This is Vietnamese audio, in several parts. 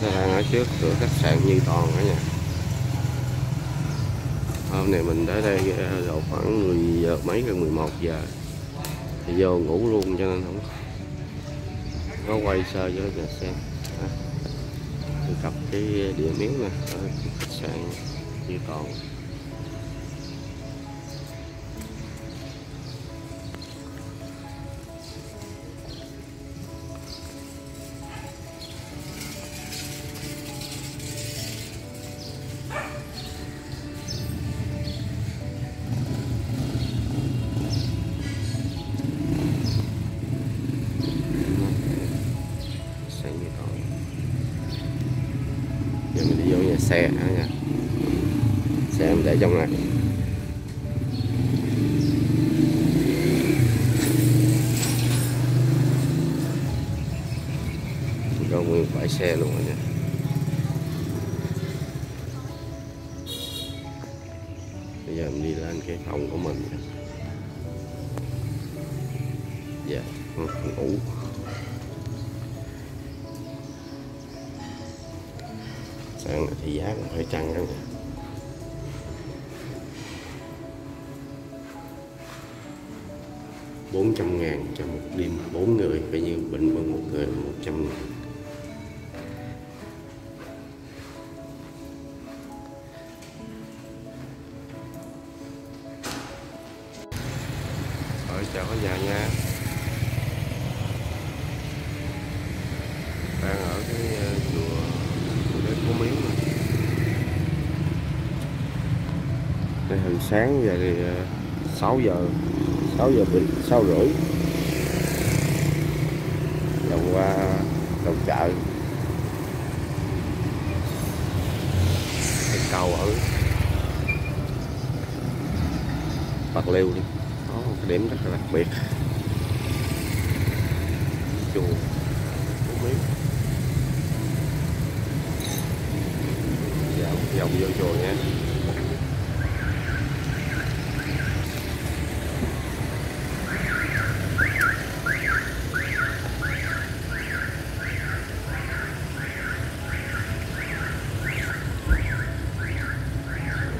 xe đang ở trước cửa khách sạn Như Toàn cả nhà hôm nay mình tới đây độ khoảng 10 giờ mấy gần 11 giờ. Thì vô ngủ luôn cho nên không có quay sơ cho nhà xem. À, cặp cái địa miếng nè ở khách sạn Như Toàn. Giờ mình đi vô nhà xe hả nha? Xe mình để trong này. Có nguyên bãi xe luôn rồi nha. Bây giờ mình đi lên cái phòng của mình dạ yeah. ngủ. Thì giá cũng phải chăng đó nha bốn trăm ngàn cho một đêm, bốn người, coi như bình quân một người một trăm ngàn. Rồi chào cả nhà nha đang ở cái ờ, chùa chùa đến có miếu này đây hồi sáng giờ thì ờ, 6 giờ 6 giờ bình 6 rưỡi. Vòng qua đầu chợ. Cái cầu ở bạc liêu đi. Có một cái điểm rất là đặc biệt chùa Phú Miếu dạo vòng vô chùa nha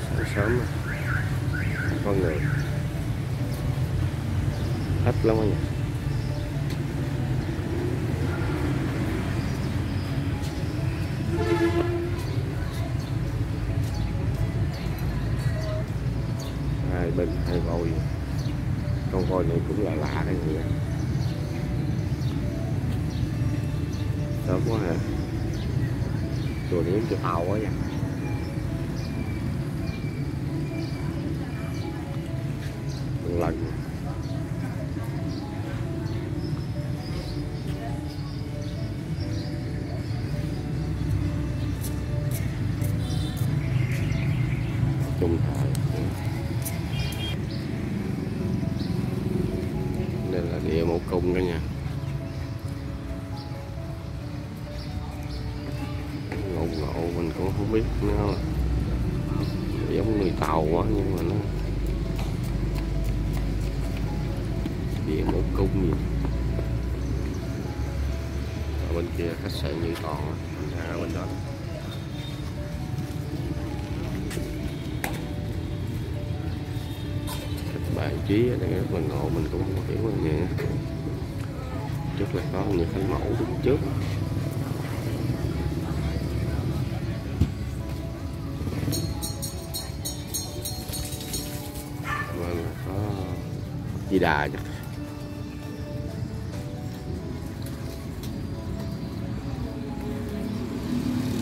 sáng sớm có người ít lắm anh hai bên hai voi con voi này cũng là lạ đấy nhỉ sớm quá à chùa điểm chùa tàu quá vậy lần trí rất là ngộ mình cũng không hiểu là gì trước là có như khánh mẫu đứng trước. Và là có di đà chắc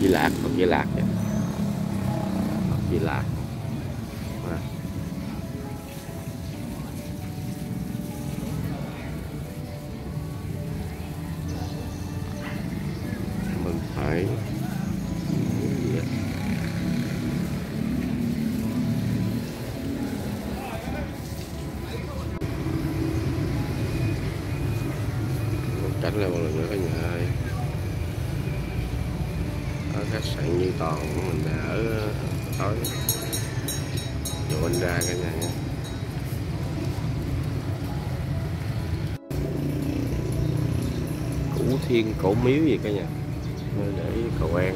di lạc Phật di lạc vậy di lạc. Tránh cảnh lại một lần nữa cả nhà ơi. Ở khách sạn Như Toàn của mình đã ở tối. Dụ anh ra cả nhà nha Củ Thiên cổ miếu gì cả nhà. Nơi để cầu an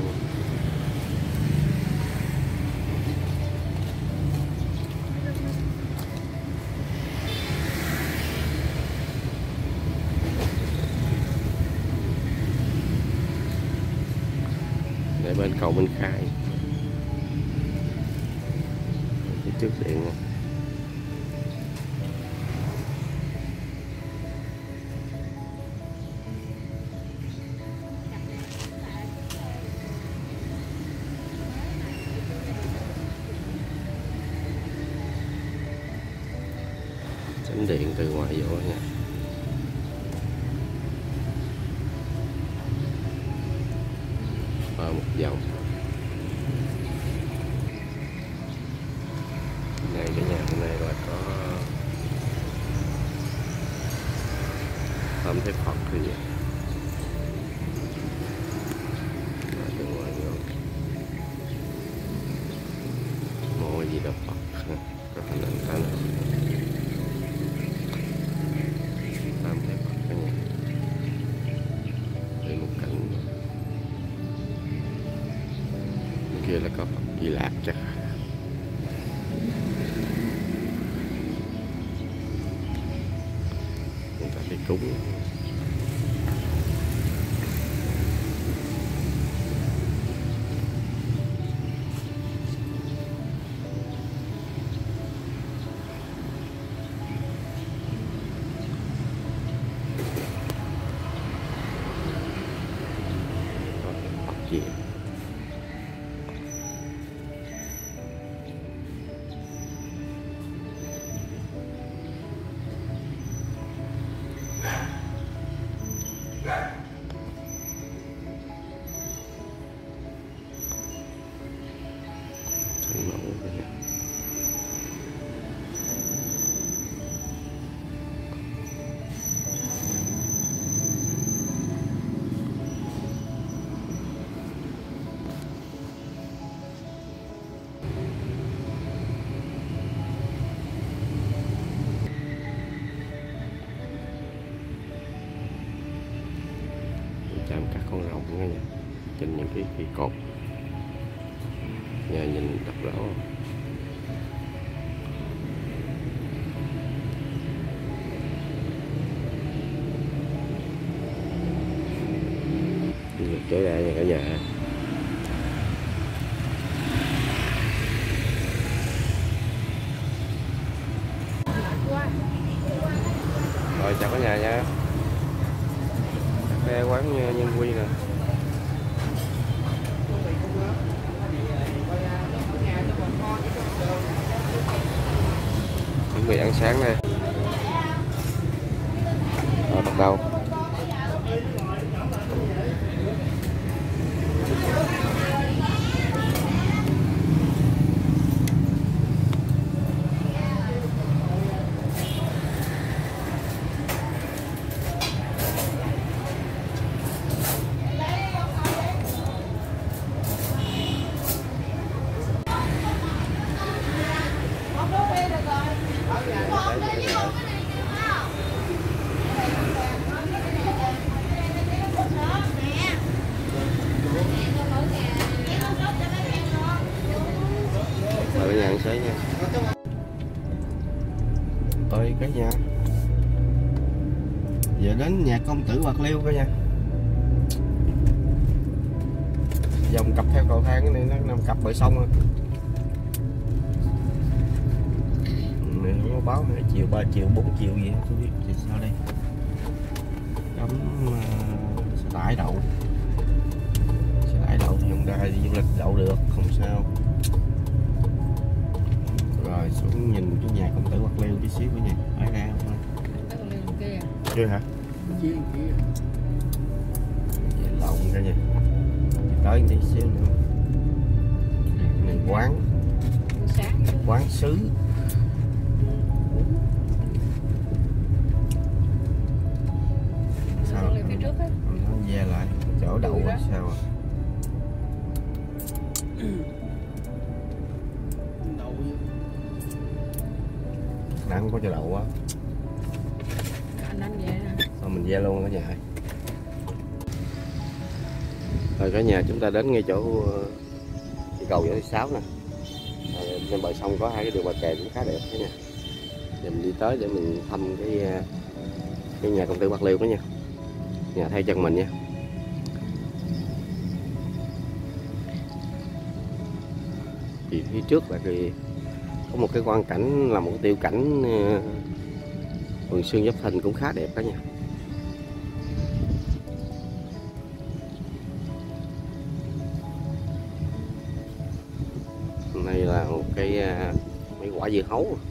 tính điện từ ngoài vô nha. Và một vòng bên kia là có Phật Di Lạc chắc người ta đi cúng Có rồi, chào cả nhà nha. Đây quán ờ, nhân quy nè. Chuẩn bị ăn sáng đây đến nhà công tử bạc liêu cả nhà dòng cặp theo cầu thang cái này nó nằm cặp bờ sông rồi này không có báo hai chiều ba chiều bốn chiều gì không biết thì sao đây? Cấm uh, xe tải đậu. Xe tải đậu thì đi du lịch đậu được không sao. Rồi xuống nhìn cái nhà công tử bạc liêu tí xíu cả nhà phải ra không? Chưa hả Về lộn cả nhà tới tí xíu nữa. Này quán. Quán sứ. Sao nó ve lại? Chỗ đậu hay sao à? nắng có chỗ đậu á mình ve luôn cả nhà. Rồi cả nhà chúng ta đến ngay chỗ ờ, cầu võ thị sáu nè. Rồi trên bờ sông có hai cái đường bờ kè cũng khá đẹp đó nha mình đi tới để mình thăm cái ờ, cái nhà công ty bạc liêu đó nha. Nhà thay chân mình nha. Thì phía trước là thì có một cái quan cảnh là một cái tiêu cảnh ờ, vườn xương giáp thành cũng khá đẹp đó nha quả dưa hấu à?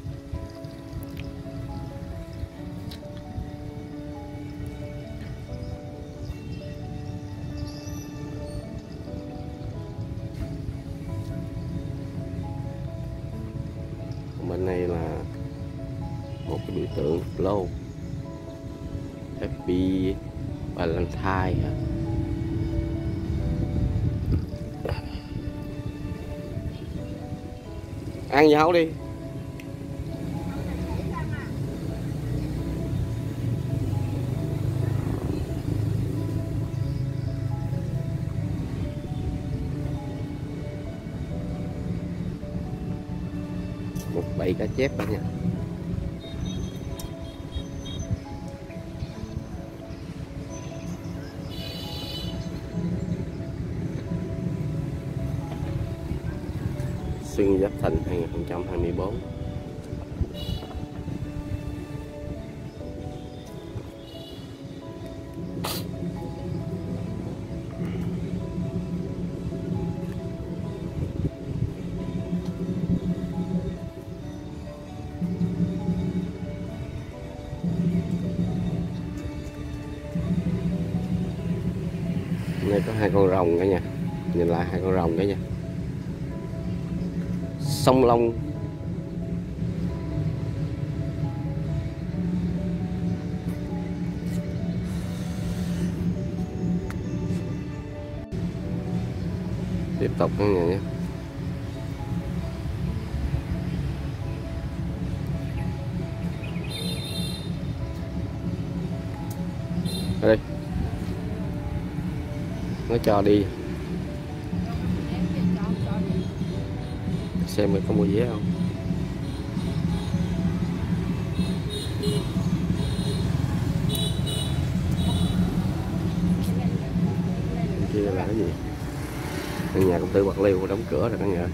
bên này là một cái biểu tượng lô. Happy valentine ăn dưa hấu đi? Bầy cá chép đó nha Xuân Giáp Thìn 2024 đây có hai con rồng cả nha. Nhìn lại hai con rồng cả nha. Sông Long. Tiếp tục cả nhà nhé. Nó cho đi. Xem mình có mua vé không. Kia là cái gì? Căn nhà công ty bạc liêu, đóng cửa rồi các nhà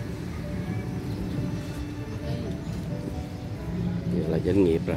là doanh nghiệp Rồi.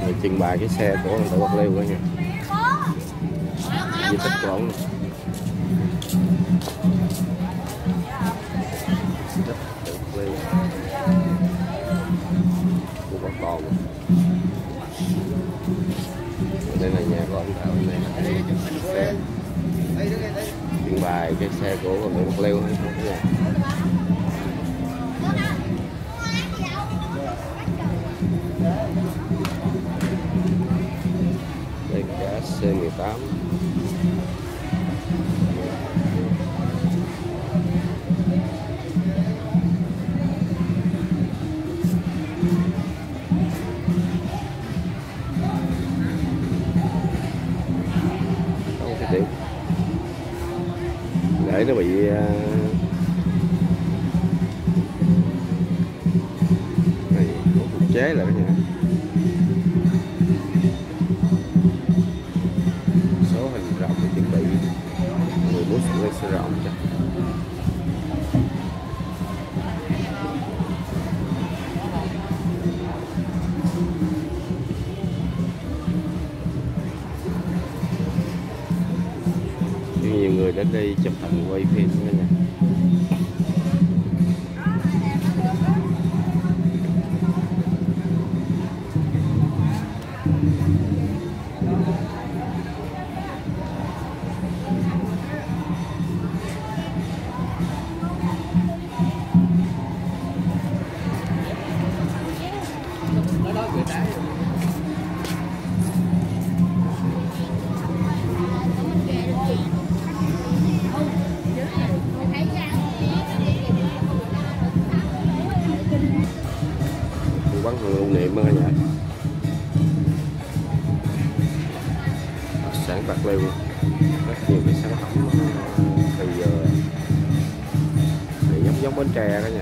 Cần trình bày cái xe của ông tổ bạc liêu đó nha. Di tích của ông. Di tích bạc liêu. Của đây là nhà của ông Thảo đây là xe trình bày cái xe của ông tổ bạc liêu. hay không C18 để nó bị này, chế lại. Thì cả nhà.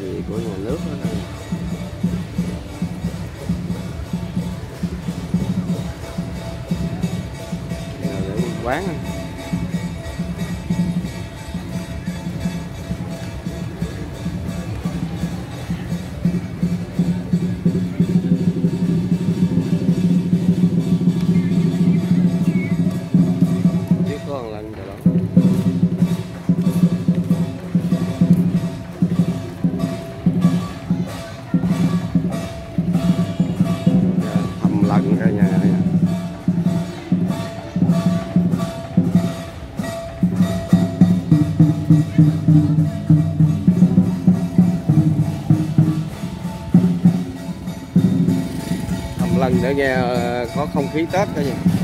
Gì của nhà nước đó. Là để bán lần để nghe ờ, có không khí tết cả nhà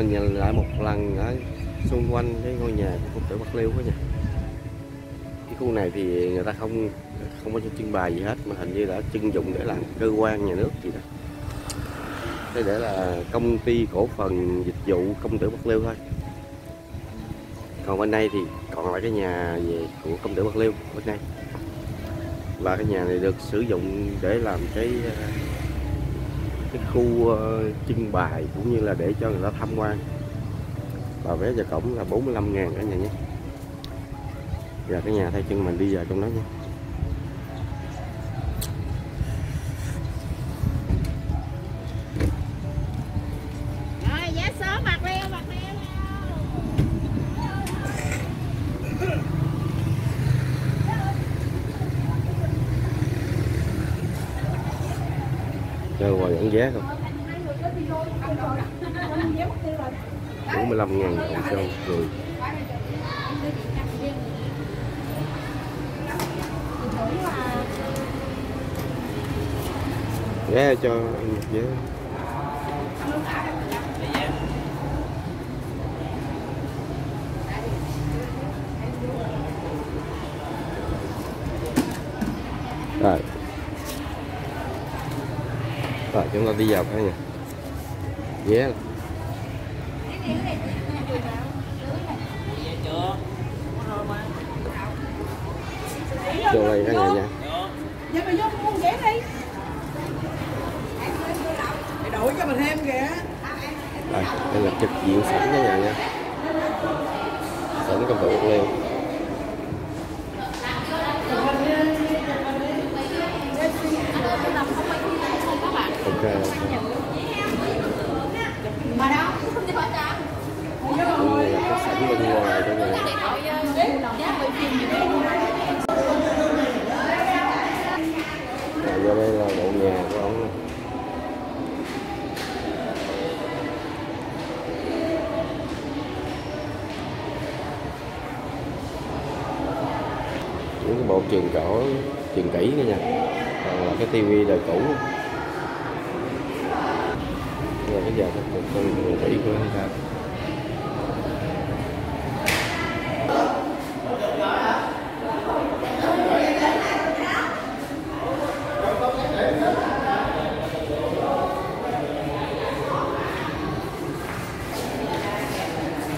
mình nhìn lại một lần ở xung quanh cái ngôi nhà của công tử Bạc Liêu đó nha. Cái khu này thì người ta không không có cho trưng bày gì hết, mà hình như đã trưng dụng để làm cơ quan nhà nước gì đó. Đây để là công ty cổ phần dịch vụ công tử Bạc Liêu thôi. Còn bên đây thì còn lại cái nhà về của công tử Bạc Liêu, bên đây. Và cái nhà này được sử dụng để làm cái cái khu ờ, trưng bày cũng như là để cho người ta tham quan. Và vé vào cổng là 45 ngàn cả nhà nhé. Và cái nhà thay chân mình đi vào trong đó nha cho ngoài dẫn giá không? 45 ngàn đồng cho một người. Ghé cho anh một giá rồi rồi chúng ta đi vào cái nhà vé vô đây cả nhà nha. Dạ mày vô mua ghé đi. Mày đổi cho mình thêm kìa Đây, đây là trực diện sẵn cả nhà nha. Sẵn cái bộ leo Ok, Mà đâu, không đi hỏi trả. đây là cái sẵn bên ngoài cả nhà Điện thoại ờ, giá bị phim gì đó. Rồi vô đây là bộ nhà của ông những cái bộ truyền cổ truyền kỹ nữa nha còn là cái tivi đời cũ bây giờ cái con truyền của người ta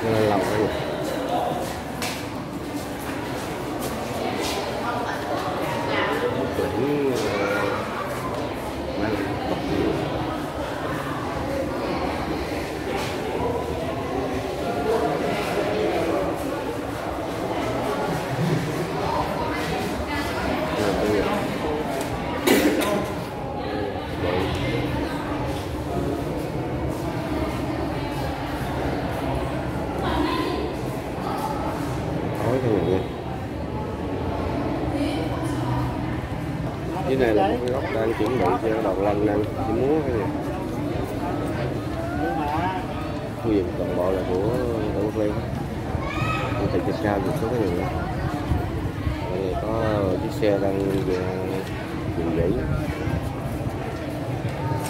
Nên làm cái gì quyển ờ, mang tóc Tối thôi nha dưới này là một cái góc đang chuẩn bị cho đầu lân đang chỉ múa cái gì? Khu vực toàn bộ là của đội quốc liên. Công ty trực cao một số cái gì nữa? Có chiếc xe đang về dừng nghỉ.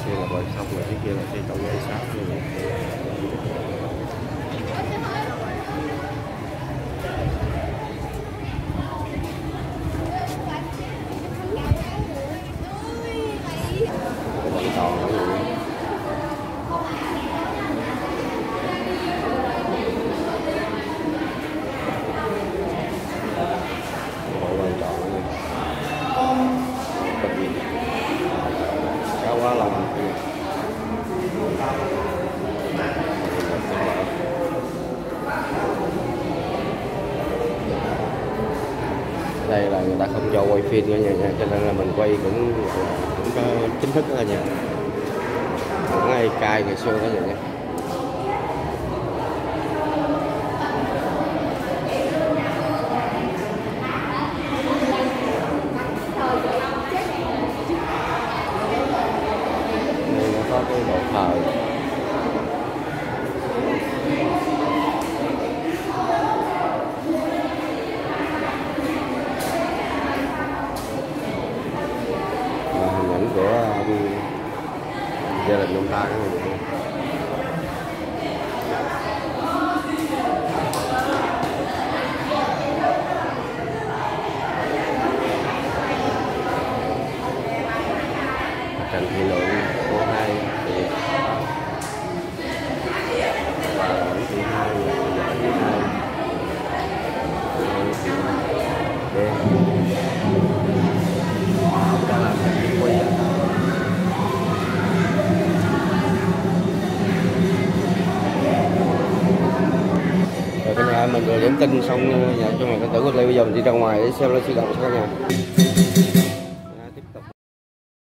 Xe là bờ sông rồi cái kia là xe trong dây sát như vậy Cái đoàn tàu nó vậy bộ quan trọng cao quá lòng đây là người ta không cho quay phim nữa nha, nhà cho nên là mình quay cũng cũng có chính thức đó nha cũng ai cai ngày xưa đó nhà nha đây nó có cái đồ thờ Và hình ảnh của ông gia đình ông ta cái này mình rồi điểm